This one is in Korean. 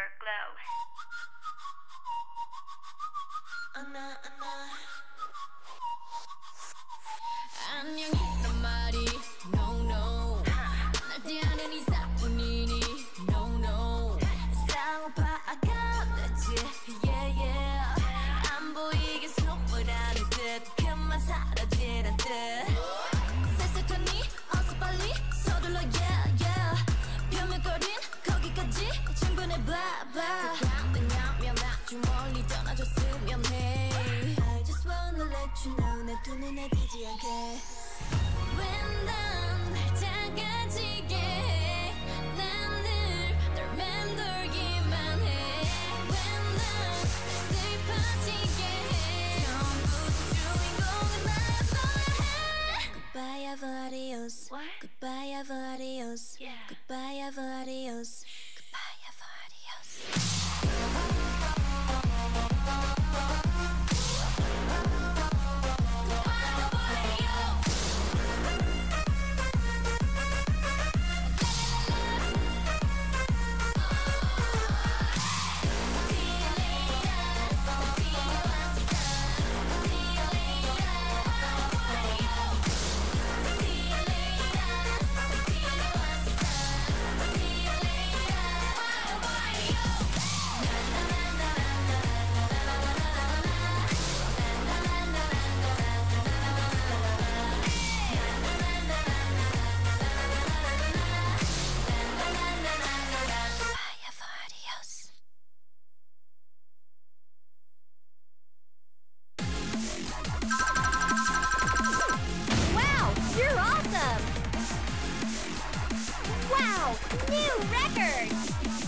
Glow. 안나 안나 안녕이 내두 눈에 띄지 않게 왜난날 작아지게 해? 난늘널 맴돌기만 해? 왜난 슬퍼지게 해? 처음부터 주인공은 나였어야 해 Goodbye What? Goodbye Yeah. Goodbye ever New record!